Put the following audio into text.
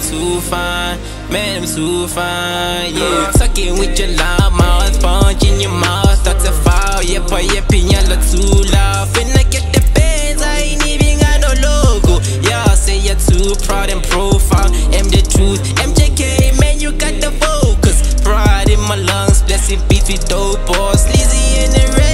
too fine, man, I'm too fine, yeah. sucking with your loud mouth, sponge in your mouth, start to fall, yeah, boy, yeah, pinya look too loud. Finna get the bands, I ain't even got no logo. Y'all say you're too proud and profile, am the truth, MJK, man, you got the focus. Pride in my lungs, blessed beats with dope boys, sleazy in the red.